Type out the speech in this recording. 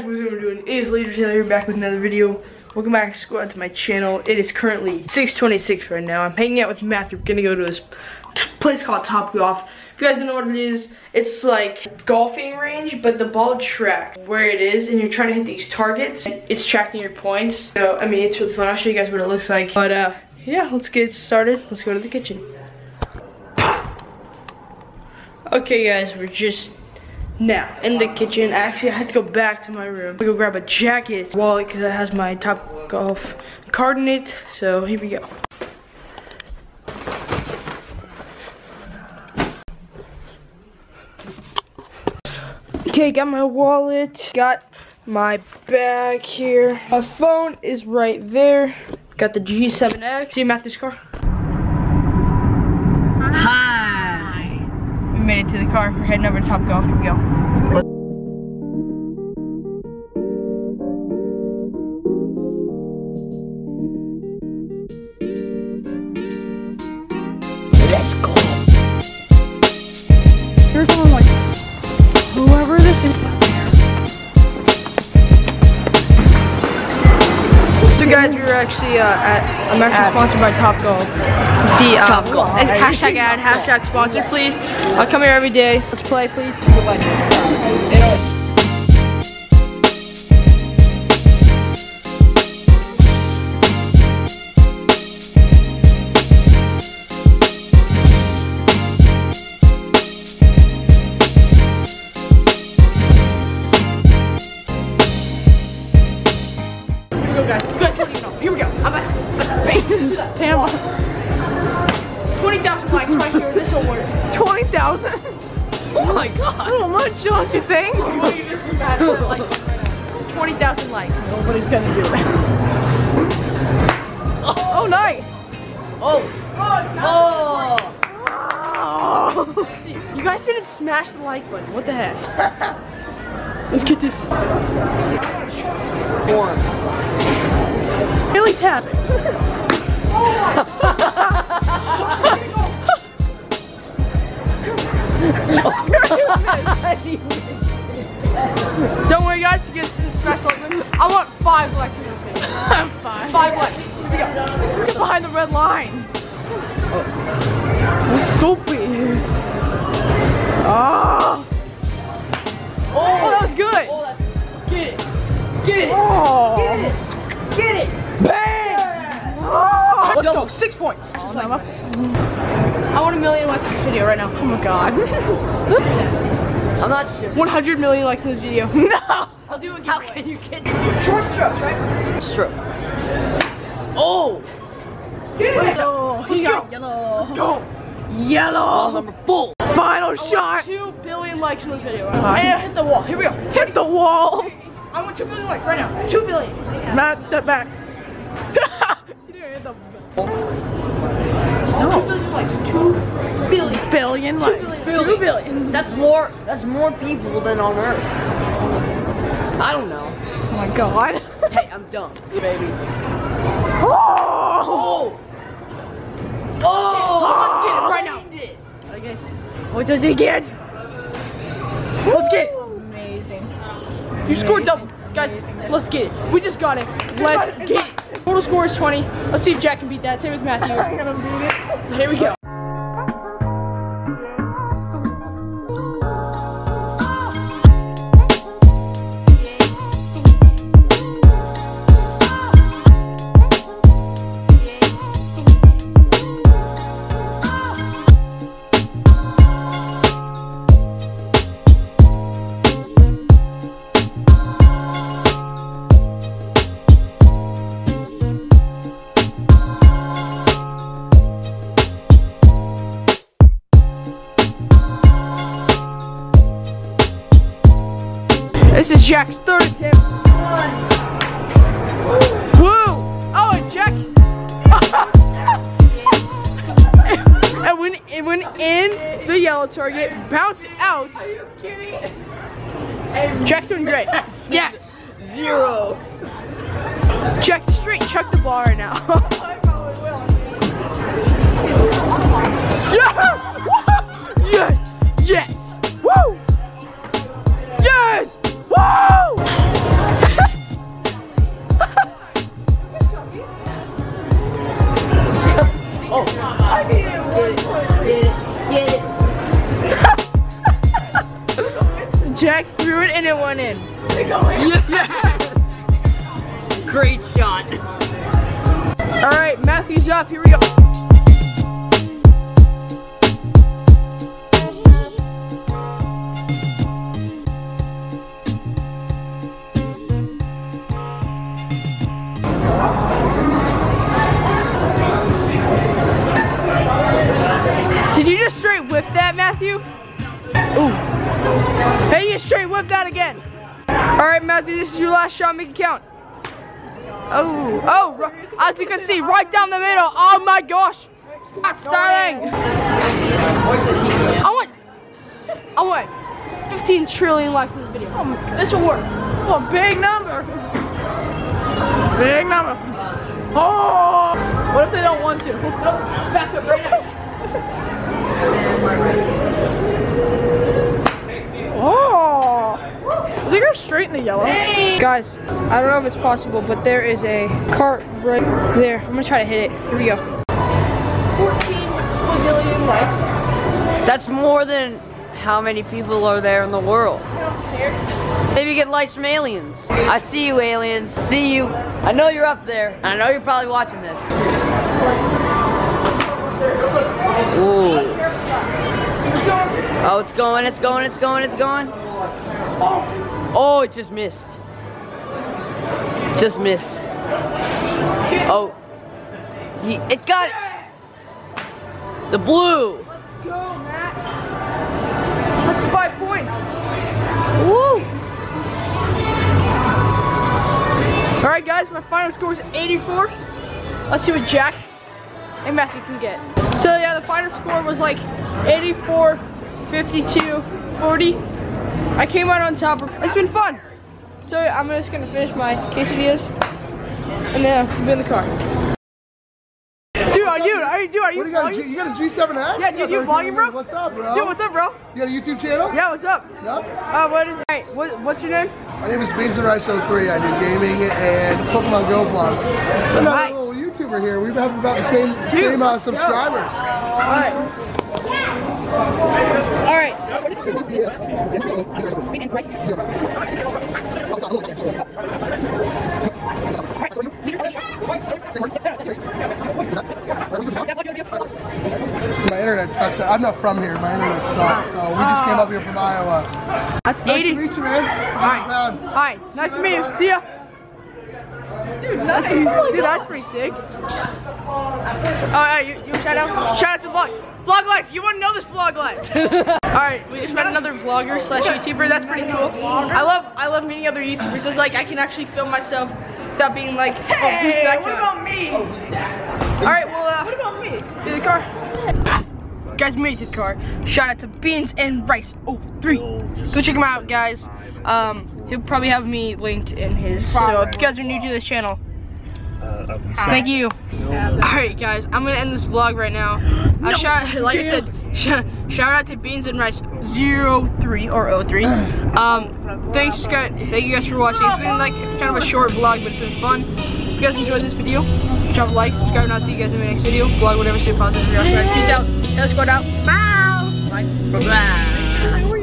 guys, what's we're doing? It is Leger Taylor here back with another video. Welcome back squad to my channel. It is currently 626 right now. I'm hanging out with Matthew. We're gonna go to this place called Top Golf. If you guys don't know what it is, it's like golfing range, but the ball track where it is, and you're trying to hit these targets. It's tracking your points. So, I mean, it's really fun. I'll show you guys what it looks like. But, uh, yeah, let's get started. Let's go to the kitchen. Okay, guys, we're just now, in the kitchen, actually I had to go back to my room to go grab a jacket wallet because it has my Top Golf card in it. So here we go. Okay, got my wallet, got my bag here. My phone is right there. Got the G7X. See Matthew's car? It to the car. We're heading over to Top Golf. We go. Actually uh, at, I'm actually sponsored by Top Golf. See, uh, Top Golf. And hashtag ad, hashtag sponsor, please. I'll come here every day. Let's play, please. 20,000? Oh my god. So much, don't you think? you just imagine like 20,000 likes. Nobody's gonna do that. Oh, oh nice. Oh. Oh. oh. You guys didn't smash the like button. What the heck? Let's get this. One. Really tap it. Don't worry guys, you get like button. I want five likes in this video. five. Five likes. Here we go. Get behind the red line. Oh. Stupid. Oh. Oh, that was good. Oh, that's, get it. Get it. Oh. Get it. Double. go. Six points. Just oh, like I want a million likes in this video right now. Oh my god. I'm not sure. 100 million likes in this video. no. I'll do a giveaway. How can you get Short strokes, right? Stroke. Oh! Yellow. Let's go. Yellow. Let's go. Yellow. Ball number four. Final shot. Two billion likes in this video. Right? And hit the wall. Here we go. Hit the wall. I want two billion likes right now. Two billion. Matt, step back. No. Two billion likes. Two billion. billion likes. billion. Two billion. That's more. That's more people than on Earth. I don't know. Oh my god. Hey, I'm dumb, baby. Oh! oh. Oh! Let's get it right now. Okay. What does he get? Let's get it. Amazing. You scored double. Guys, let's get it. We just got it. Let's get it. Total score is 20. Let's see if Jack can beat that. Same with Matthew. I'm gonna beat it. Here we go. Jack's third attempt. Woo! Oh, and Jack. and when it went in the yellow target, bounced out. Are you kidding? Jack's doing great. Yes. Zero. Jack straight chuck the ball right now. yes! Great shot. All right, Matthew's up. Here we go. Did you just straight whip that, Matthew? Ooh. Hey, you straight whip that again. All right, Matthew, this is your last shot. Make it count. Oh, oh, as you can see, right down the middle. Oh my gosh. Scott Starling. I want, I want 15 trillion likes on this video. Oh, this will work. Oh, big number. Big number. Oh, what if they don't want to? Back up right now. Yellow. Guys, I don't know if it's possible, but there is a cart right there. I'm gonna try to hit it. Here we go. 14 quadrillion likes. That's more than how many people are there in the world. Maybe get likes from aliens. I see you, aliens. See you. I know you're up there. I know you're probably watching this. Ooh. Oh, it's going, it's going, it's going, it's going. Oh, it just missed. Just missed. Oh. He, it got it. The blue. Go, Matt. That's five points. Woo. All right, guys, my final score is 84. Let's see what Jack and Matthew can get. So yeah, the final score was like 84, 52, 40. I came out on top. It's been fun. So I'm just gonna finish my quesadillas and then I'll be in the car. Dude, are you, are you, dude, are you What do you got? A G, you got a G7X? Yeah, dude, you vlogging, bro? What's up, bro? Dude, what's up, bro? You got a YouTube channel? Yeah, what's up? Yep. Uh, what is, alright, what, what's your name? My name is Beans and Rice 03. I do gaming and Pokemon Go vlogs. Another Nice. little YouTuber here. We have about the same, Dude, same uh, let's go. subscribers. Alright. Alright. My internet sucks. I'm not from here. My internet sucks. So we just came up here from Iowa. That's Nice 80. to meet you, man. Alright. Proud. Alright, nice to meet you. See ya. Dude, nice. Dude, that's pretty sick. Oh, yeah, you, you shout out. Shout out to vlog. Vlog life. You want to know this vlog life? All right, we just met another vlogger slash YouTuber. That's pretty cool. I love I love meeting other YouTubers. It's like I can actually film myself without being like, oh, who's that guy? me? All right, well, uh, What about me? to the car. Guys, made it to the car. Shout out to Beans and Rice. Oh, three. Go check him out, guys. Um, he'll probably have me linked in his. So if you guys are new to this channel, thank you. All right, guys, I'm gonna end this vlog right now. Uh, shout, like I said, shout, shout out to Beans and Rice 03 or 03. Um, thanks, guys. Thank you guys for watching. It's been like kind of a short vlog, but it's been fun. If you guys enjoyed this video, drop a like, subscribe, and I'll see you guys in the next video. Vlog, whatever, stay positive. Guys, peace out. Taylor Squad out. Bye. Bye. Bye.